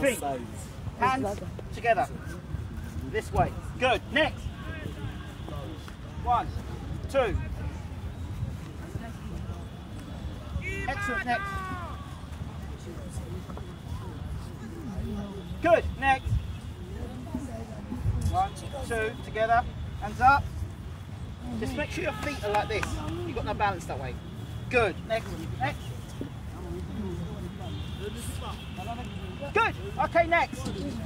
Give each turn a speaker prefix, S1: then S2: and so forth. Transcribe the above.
S1: Feet. Hands together. This way. Good. Next. One, two. Excellent. Next. Good. Next. One, two, together. Hands up. Just make sure your feet are like this. You've got no balance that way. Good. Next. Next. Good. Okay, next.